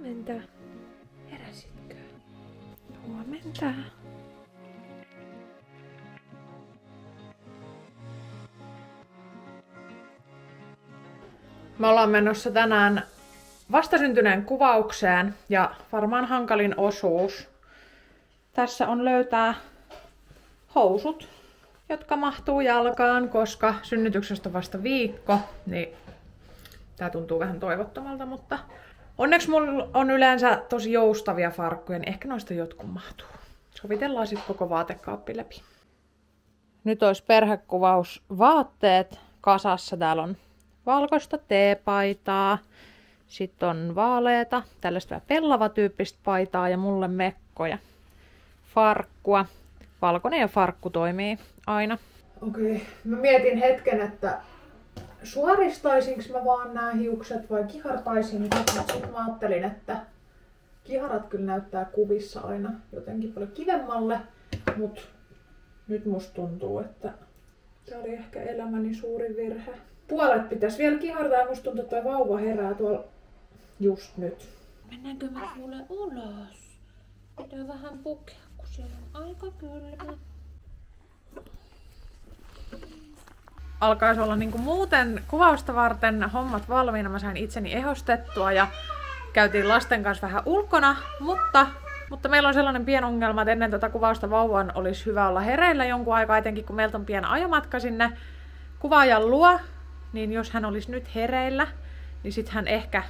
Huomenta. Heräsitkö? Huomenta. Me ollaan menossa tänään vastasyntyneen kuvaukseen ja varmaan hankalin osuus tässä on löytää housut, jotka mahtuu jalkaan, koska synnytyksestä vasta viikko, niin tää tuntuu vähän toivottomalta, mutta onneksi mulla on yleensä tosi joustavia farkkuja, niin ehkä noista jotkut mahtuu. Sovitellaan sitten koko vaatekaappi läpi. Nyt olisi perhekuvaus vaatteet kasassa. Täällä on valkoista teepaitaa, sitten on vaaleeta, tällaista vähän pellava-tyyppistä paitaa ja mulle mekkoja. Farkkua. Valkoinen ja farkku toimii aina. Okei, okay. mä mietin hetken, että suoristaisinko mä vaan nämä hiukset vai kihartaisinko, mutta sitten mä ajattelin, että kiharat kyllä näyttää kuvissa aina jotenkin paljon kivemmalle, mutta nyt musta tuntuu, että tämä oli ehkä elämäni suuri virhe. Puolet pitäisi vielä kihartaa ja musta tuntuu, että vauva herää tuolla just nyt. Mennäänkö mä kuule ulos? Pitää vähän pukea, kun siellä on aika kylmä. Alkaisi olla niin kuin muuten kuvausta varten hommat valmiina. Mä sain itseni ehostettua ja käytiin lasten kanssa vähän ulkona, mutta, mutta meillä on sellainen pieni ongelma, että ennen tätä kuvausta vauvan olisi hyvä olla hereillä jonkun aikaa, etenkin kun meiltä on pieni ajomatka sinne kuvaajan luo, niin jos hän olisi nyt hereillä, niin sitten hän ehkä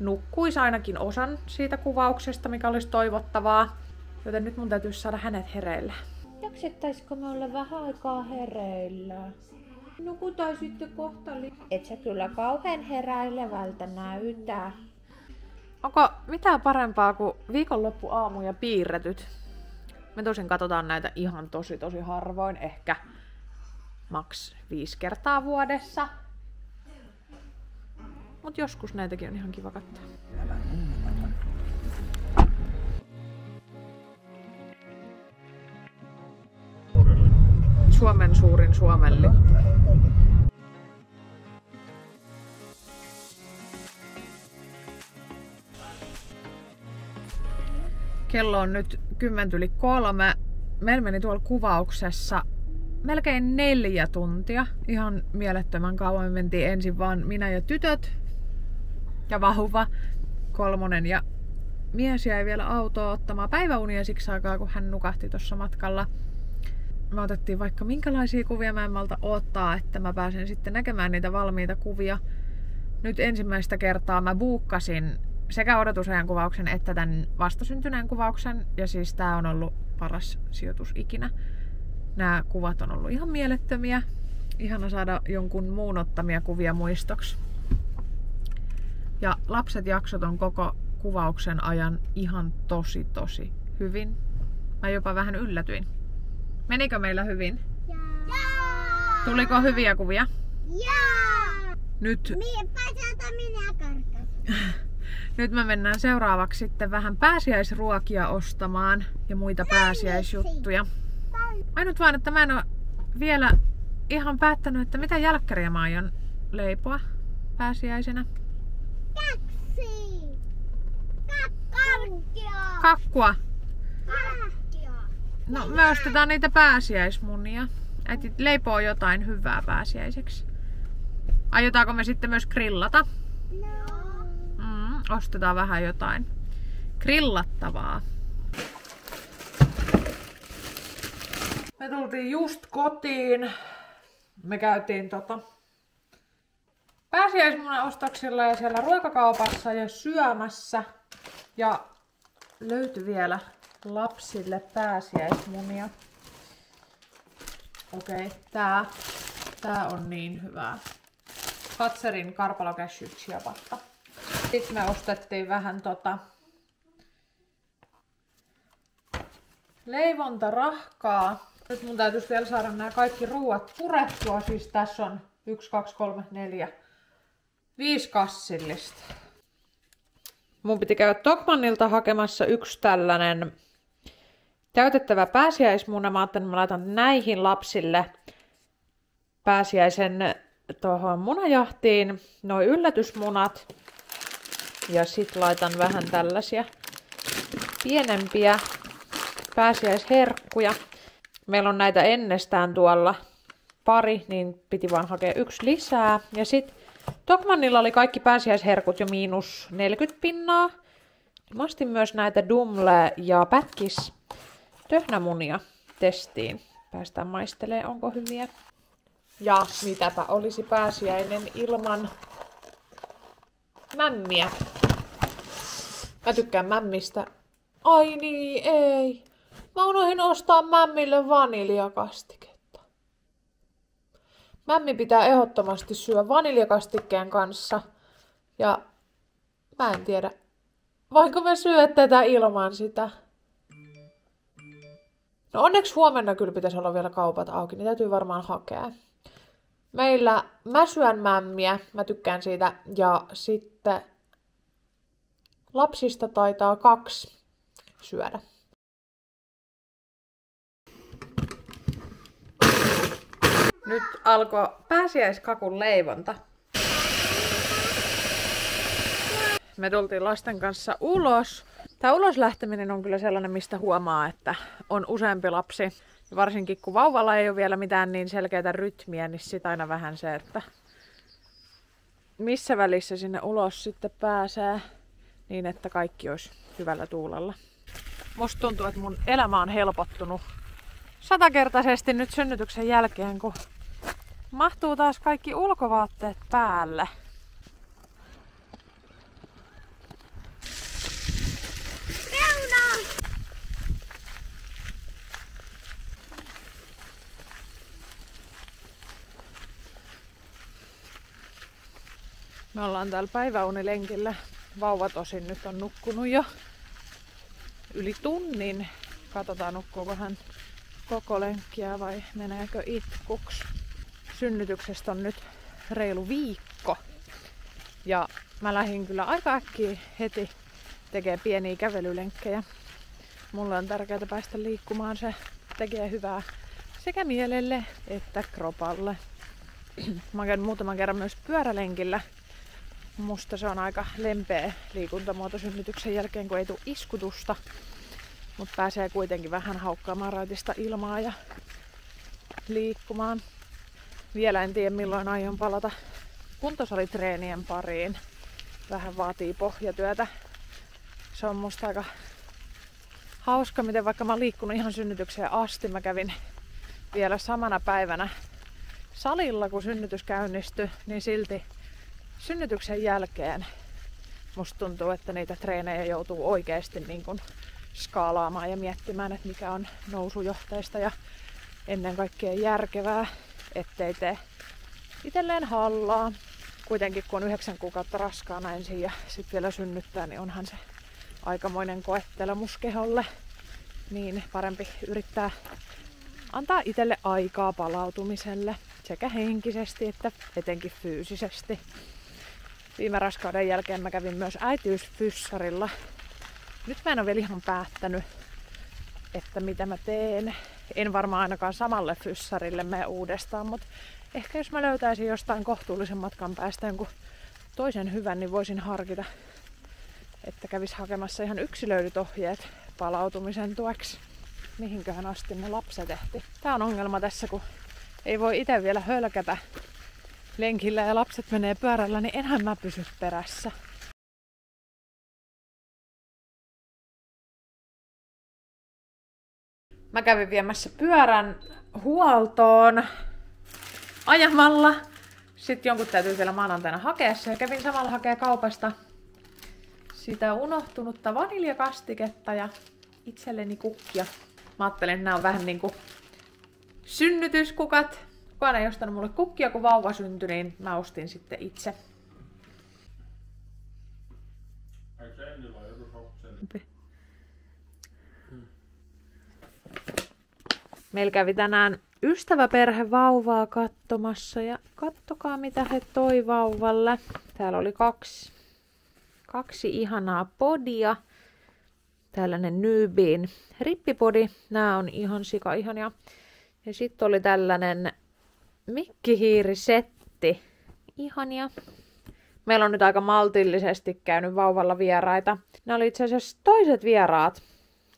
nukkuisi ainakin osan siitä kuvauksesta, mikä olisi toivottavaa. Joten nyt mun täytyisi saada hänet hereille. Jaksettaisiko me olla vähän aikaa hereillä? Nukutaan sitten kohta. li- Et sä kyllä kauhean heräilevältä näytä. Onko mitään parempaa kuin viikonloppuaamu ja piirretyt? Me tosin katsotaan näitä ihan tosi tosi harvoin, ehkä maks viisi kertaa vuodessa. Mut joskus näitäkin on ihan kiva katsoa. Suomen suurin suomelli. Kello on nyt 10 yli kolme. Meillä meni tuolla kuvauksessa melkein neljä tuntia. Ihan mielettömän kauan. Me mentiin ensin vaan minä ja tytöt ja vauva, kolmonen ja mies jäi vielä autoa ottamaan päiväunia siksi aikaa, kun hän nukahti tuossa matkalla. Me otettiin vaikka minkälaisia kuvia mä en malta odottaa, että mä pääsen sitten näkemään niitä valmiita kuvia. Nyt ensimmäistä kertaa mä buukkasin sekä odotusajan kuvauksen että tämän vastasyntyneen kuvauksen. Ja siis tää on ollut paras sijoitus ikinä. Nämä kuvat on ollut ihan mielettömiä. Ihana saada jonkun muun ottamia kuvia muistoksi. Ja lapset jaksot on koko kuvauksen ajan ihan tosi tosi hyvin. Mä jopa vähän yllätyin. Menikö meillä hyvin? Jaa! Tuliko hyviä kuvia? Jaa! Nyt, Minä nyt me mennään seuraavaksi sitten vähän pääsiäisruokia ostamaan ja muita pääsiäisjuttuja. Ainut vaan, että mä en ole vielä ihan päättänyt, että mitä jälkkäriä mä aion leipoa pääsiäisenä. Kaksi! Kakkarkia! Kakkua. Kakkia! No, me ostetaan niitä pääsiäismunia. Äiti leipoo jotain hyvää pääsiäiseksi. Aiotaanko me sitten myös grillata? No. Mm, ostetaan vähän jotain grillattavaa. Me tultiin just kotiin. Me käytiin tota pääsiäismunaostoksilla ja siellä ruokakaupassa ja syömässä. Ja löytyi vielä lapsille pääsiäismunia. Okei, okay, tää, tää on niin hyvää. Fatserin Karpalo Cashew Ciabatta. Sitten me ostettiin vähän tota leivontarahkaa. Nyt mun täytyisi vielä saada nämä kaikki ruuat purettua. Siis tässä on 1, 2, 3, 4, 5 kassillista. Mun piti käydä Tokmannilta hakemassa yksi tällainen täytettävä pääsiäismuna. Mä ajattelin, että mä laitan näihin lapsille pääsiäisen tuohon munajahtiin. Noi yllätysmunat. Ja sit laitan vähän tällaisia pienempiä pääsiäisherkkuja. Meillä on näitä ennestään tuolla pari, niin piti vaan hakea yksi lisää. Ja sit Tokmannilla oli kaikki pääsiäisherkut jo miinus 40 pinnaa. Mä myös näitä Dumle ja Pätkis töhnämunia testiin. Päästään maistelee, onko hyviä. Ja mitäpä olisi pääsiäinen ilman mämmiä. Mä tykkään mämmistä. Ai niin, ei. Mä unohdin ostaa mämmille vaniljakastiketta. Mämmi pitää ehdottomasti syödä vaniljakastikkeen kanssa. Ja mä en tiedä, voinko mä syödä tätä ilman sitä. No onneksi huomenna kyllä pitäisi olla vielä kaupat auki, niin täytyy varmaan hakea. Meillä mä syön mämmiä, mä tykkään siitä, ja sitten lapsista taitaa kaksi syödä. Nyt alkoi pääsiäiskakun leivonta. Me tultiin lasten kanssa ulos. Tämä ulos lähteminen on kyllä sellainen, mistä huomaa, että on useampi lapsi. Varsinkin kun vauvalla ei ole vielä mitään niin selkeää rytmiä, niin sit aina vähän se, että missä välissä sinne ulos sitten pääsee niin, että kaikki olisi hyvällä tuulella. Musta tuntuu, että mun elämä on helpottunut satakertaisesti nyt synnytyksen jälkeen, kun mahtuu taas kaikki ulkovaatteet päälle. Me ollaan täällä päiväunilenkillä. Vauva tosin nyt on nukkunut jo yli tunnin. Katsotaan nukkuuko hän koko lenkkiä vai meneekö itkuksi. Synnytyksestä on nyt reilu viikko. Ja mä lähdin kyllä aika äkkiä heti tekee pieniä kävelylenkkejä. Mulle on tärkeää päästä liikkumaan. Se tekee hyvää sekä mielelle että kropalle. Mä oon käynyt muutaman kerran myös pyörälenkillä. Musta se on aika lempeä liikuntamuoto synnytyksen jälkeen, kun ei tule iskutusta. Mutta pääsee kuitenkin vähän haukkaamaan raitista ilmaa ja liikkumaan. Vielä en tiedä milloin aion palata kuntosalitreenien pariin. Vähän vaatii pohjatyötä. Se on musta aika hauska, miten vaikka mä oon liikkunut ihan synnytykseen asti, mä kävin vielä samana päivänä salilla, kun synnytys käynnistyi, niin silti synnytyksen jälkeen musta tuntuu, että niitä treenejä joutuu oikeasti niin kuin skaalaamaan ja miettimään, että mikä on nousujohteista ja ennen kaikkea järkevää, ettei tee itselleen hallaa. Kuitenkin kun on yhdeksän kuukautta raskaana ensin ja sitten vielä synnyttää, niin onhan se aikamoinen koettelemus keholle. Niin parempi yrittää antaa itselle aikaa palautumiselle sekä henkisesti että etenkin fyysisesti. Viime raskauden jälkeen mä kävin myös äitiysfyssarilla. Nyt mä en ole vielä ihan päättänyt, että mitä mä teen. En varmaan ainakaan samalle fyssarille mene uudestaan, mutta ehkä jos mä löytäisin jostain kohtuullisen matkan päästä jonkun toisen hyvän, niin voisin harkita, että kävis hakemassa ihan yksilöidyt ohjeet palautumisen tueksi. Mihinköhän asti ne lapset ehti. Tää on ongelma tässä, kun ei voi itse vielä hölkätä lenkillä ja lapset menee pyörällä, niin enhän mä pysy perässä. Mä kävin viemässä pyörän huoltoon ajamalla. Sitten jonkun täytyy vielä maanantaina hakea se. Kävin samalla hakea kaupasta sitä unohtunutta vaniljakastiketta ja itselleni kukkia. Mä ajattelin, että nämä on vähän niinku synnytyskukat. Kukaan ei ostanut mulle kukkia, kun vauva syntyi, niin mä ostin sitten itse. Meillä kävi tänään ystäväperhe vauvaa katsomassa ja kattokaa mitä he toi vauvalle. Täällä oli kaksi, kaksi ihanaa podia. Tällainen Nybin rippipodi. Nämä on ihan sika ihania. Ja sitten oli tällainen mikkihiirisetti. Ihania. Meillä on nyt aika maltillisesti käynyt vauvalla vieraita. Ne oli itse asiassa toiset vieraat.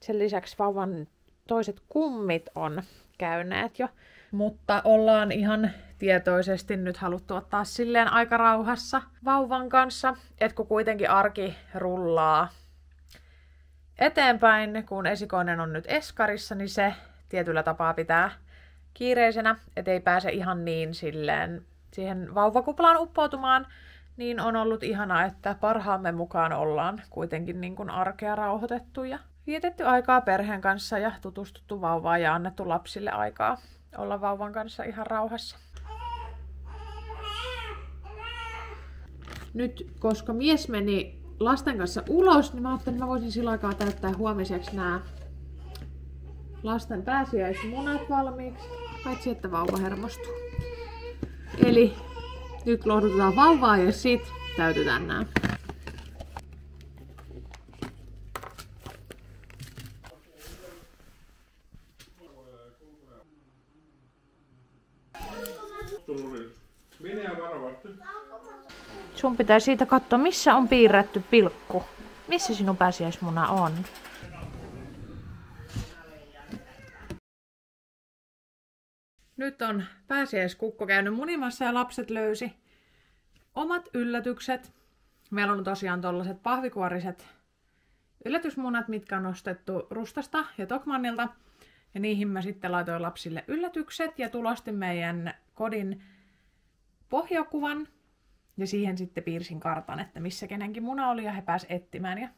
Sen lisäksi vauvan toiset kummit on käyneet jo. Mutta ollaan ihan tietoisesti nyt haluttu ottaa silleen aika rauhassa vauvan kanssa, että kun kuitenkin arki rullaa eteenpäin, kun esikoinen on nyt eskarissa, niin se tietyllä tapaa pitää kiireisenä, ettei pääse ihan niin silleen siihen vauvakuplaan uppoutumaan, niin on ollut ihana, että parhaamme mukaan ollaan kuitenkin niin kuin arkea rauhoitettu ja vietetty aikaa perheen kanssa ja tutustuttu vauvaan ja annettu lapsille aikaa olla vauvan kanssa ihan rauhassa. Nyt, koska mies meni lasten kanssa ulos, niin mä ajattelin, että mä voisin sillä aikaa täyttää huomiseksi nämä lasten pääsiäismunat valmiiksi, paitsi että vauva hermostuu. Eli nyt lohdutetaan vauvaa ja sit täytetään nämä. Sun pitää siitä katsoa, missä on piirretty pilkku. Missä sinun pääsiäismuna on? Nyt on pääsiäiskukko käynyt munimassa ja lapset löysi omat yllätykset. Meillä on tosiaan tollaset pahvikuoriset yllätysmunat, mitkä on nostettu Rustasta ja Tokmannilta. Ja niihin mä sitten laitoin lapsille yllätykset ja tulostin meidän kodin pohjakuvan. Ja siihen sitten piirsin kartan, että missä kenenkin muna oli ja he pääsivät etsimään ja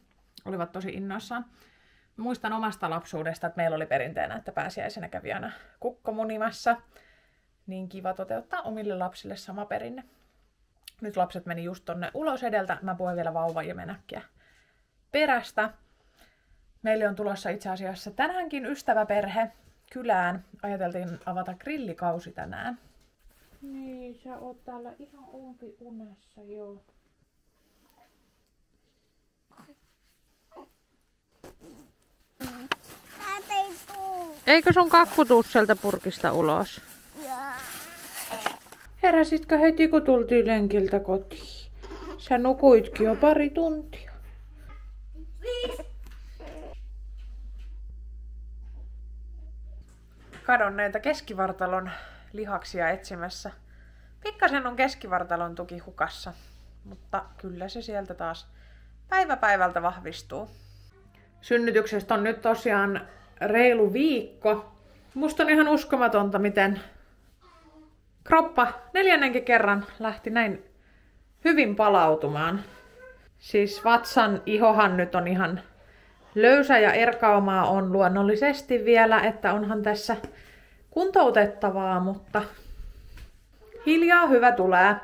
olivat tosi innoissaan. Muistan omasta lapsuudesta, että meillä oli perinteenä, että pääsiäisenä kävi aina kukkomunimassa. Niin kiva toteuttaa omille lapsille sama perinne. Nyt lapset meni just tonne ulos edeltä. Mä puhuin vielä vauvan ja menäkkiä perästä. Meille on tulossa itse asiassa tänäänkin ystäväperhe kylään. Ajateltiin avata grillikausi tänään. Niin, sä oot täällä ihan umpi unessa jo. Eikö sun kakku tuu sieltä purkista ulos? Heräsitkö heti kun tultiin lenkiltä kotiin? Sä nukuitkin jo pari tuntia. Kadonneita keskivartalon lihaksia etsimässä. Pikkasen on keskivartalon tuki hukassa, mutta kyllä se sieltä taas päivä päivältä vahvistuu. Synnytyksestä on nyt tosiaan reilu viikko. Musta on ihan uskomatonta, miten kroppa neljännenkin kerran lähti näin hyvin palautumaan. Siis vatsan ihohan nyt on ihan löysä ja erkaumaa on luonnollisesti vielä, että onhan tässä kuntoutettavaa, mutta hiljaa hyvä tulee.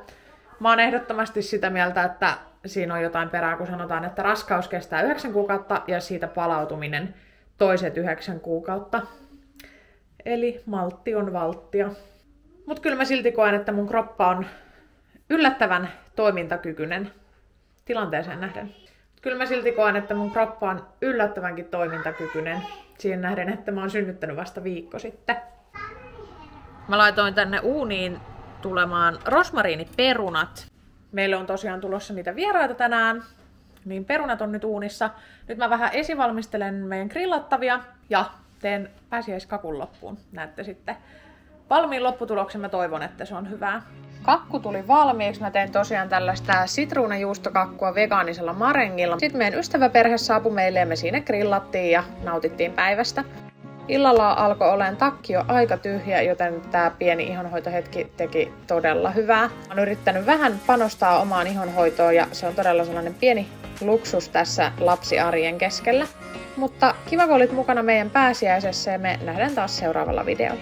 Mä oon ehdottomasti sitä mieltä, että siinä on jotain perää, kun sanotaan, että raskaus kestää 9 kuukautta ja siitä palautuminen toiset 9 kuukautta. Eli maltti on valttia. Mutta kyllä mä silti koen, että mun kroppa on yllättävän toimintakykyinen tilanteeseen nähden. Kyllä mä silti koen, että mun kroppa on yllättävänkin toimintakykyinen siihen nähden, että mä oon synnyttänyt vasta viikko sitten. Mä laitoin tänne uuniin tulemaan rosmariiniperunat. Meille on tosiaan tulossa niitä vieraita tänään, niin perunat on nyt uunissa. Nyt mä vähän esivalmistelen meidän grillattavia ja teen pääsiäiskakun loppuun. Näette sitten valmiin lopputuloksen. Mä toivon, että se on hyvää. Kakku tuli valmiiksi. Mä teen tosiaan tällaista sitruunajuustokakkua vegaanisella marengilla. Sitten meidän ystäväperhe saapui meille ja me siinä grillattiin ja nautittiin päivästä. Illalla alkoi takki jo aika tyhjä, joten tämä pieni ihonhoitohetki teki todella hyvää. Olen yrittänyt vähän panostaa omaan ihonhoitoon ja se on todella sellainen pieni luksus tässä lapsiarjen keskellä. Mutta kiva, kun olit mukana meidän pääsiäisessä ja me nähdään taas seuraavalla videolla.